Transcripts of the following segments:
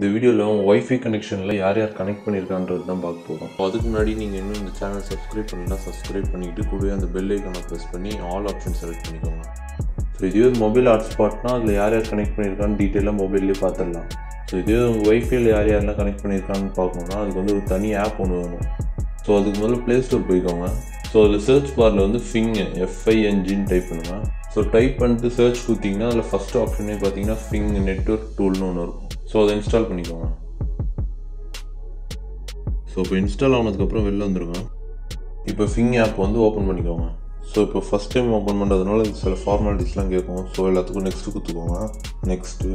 இந்த வீடியோவில் ஒய்ஃபை கனெக்ஷனில் யார் யார் கனெக்ட் பண்ணியிருக்கான்றது தான் பார்க்க போகிறோம் அதுக்கு முன்னாடி நீங்கள் இன்னும் இந்த சேனல் சப்ஸ்கிரைப் பண்ணலாம் சப்ஸ்கிரைப் பண்ணிக்கிட்டு கூடவே அந்த பெல் ஐக்கானை ப்ரெஸ் பண்ணி ஆல் ஆப்ஷன் செலக்ட் பண்ணிக்கோங்க. ஸோ இதுவே மொபைல் ஹாட்ஸ்பாட்னா அதில் யார் யார் கனெக்ட் பண்ணியிருக்கான்னு டீட்டெயிலாக மொபைல்லேயே பார்த்துடலாம் ஸோ இதுவே உங்கள் ஒய்ஃபைல யார் யாரெல்லாம் கனெக்ட் பண்ணியிருக்கான்னு பார்க்கணுன்னா அதுக்கு வந்து ஒரு தனி ஆப் ஒன்று வேணும். ஸோ அதுக்கு முதல்ல ப்ளே ஸ்டோர் போய்க்கோங்க. ஸோ அதில் சர்ச் பாரில் வந்து ஃபிங் எஃப்ஐஎன்ஜின்னு டைப் பண்ணுங்கள் ஸோ டைப் பண்ணிட்டு சர்ச் கொடுத்தீங்கன்னா அதில் ஃபஸ்ட் ஆப்ஷனே பார்த்தீங்கன்னா ஃபிங் நெட்ஒர்க் டூல்னு ஒன்று இருக்கும். ஸோ அதை இன்ஸ்டால் பண்ணிக்கோங்க. ஸோ இப்போ இன்ஸ்டால் ஆனதுக்கப்புறம் வெளில வந்துருங்க. இப்போ ஃபிங் ஆப் வந்து ஓப்பன் பண்ணிக்கோங்க. ஸோ இப்போ ஃபஸ்ட் டைம் ஓப்பன் பண்ணுறதுனால இது சில ஃபார்மாலிட்டிஸ்லாம் கேட்கும். ஸோ எல்லாத்துக்கும் நெக்ஸ்ட்டு கொடுத்துக்கோங்க. Next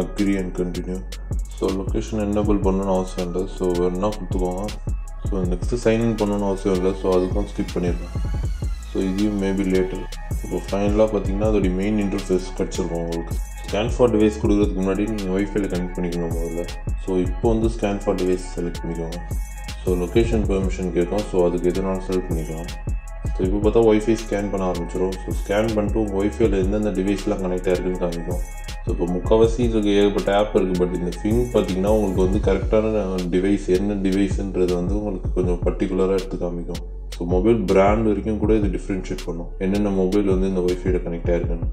agree and continue so location enable பண்ணணும்னு அவசியம் இல்லை. ஸோ வேணா கொடுத்துக்கோங்க. ஸோ நெக்ஸ்ட்டு சைன்இன் பண்ணணும்னு அவசியம் இல்லை. ஸோ அதுக்கும் ஸ்கிப் பண்ணிடுறேன். ஸோ இதையும் மேபி லேட்டர் இப்போ ஃபைனலாக பார்த்தீங்கன்னா அதோடைய மெயின் இன்டர்ஃபேஸ் கிடச்சிருக்கும் உங்களுக்கு. ஸ்கேன்ஃபார் டிவைஸ் கொடுக்குறதுக்கு முன்னாடி நீங்கள் ஒய்ஃபைல கனெக்ட் பண்ணிக்கணும் முதல்ல. ஸோ இப்போ வந்து ஸ்கேன்ஃபார் டிவைஸ் செலக்ட் பண்ணிக்கோங்க. ஸோ லொக்கேஷன் பெர்மிஷன் கேட்கும் ஸோ அதுக்கு எதுனாலும் செலக்ட் பண்ணிக்கலாம். ஸோ இப்போ பார்த்தா ஒய்ஃபை ஸ்கேன் பண்ண ஆரம்பிச்சிடும் ஸோ ஸ்கேன் பண்ணிட்டு ஒய்ஃபைல எந்தெந்த டிவைஸ்லாம் கனெக்ட் ஆயிருக்குன்னு காமிக்கும். ஸோ இப்போ முக்கால்வாசி இதுக்கு ஏகப்பட்ட ஆப் இருக்குது பட் இந்த ஃபிங் பார்த்தீங்கன்னா உங்களுக்கு வந்து கரெக்டான டிவைஸ் என்ன டிவைஸுன்றது வந்து உங்களுக்கு கொஞ்சம் பர்டிகுலராக எடுத்து காமிக்கும். ஸோ மொபைல் பிராண்ட் வரைக்கும் கூட இது டிஃப்ரென்ஷியேட் பண்ணும். என்னென்ன மொபைல் வந்து இந்த ஒய்ஃபைல கனெக்ட் ஆயிருக்குன்னு.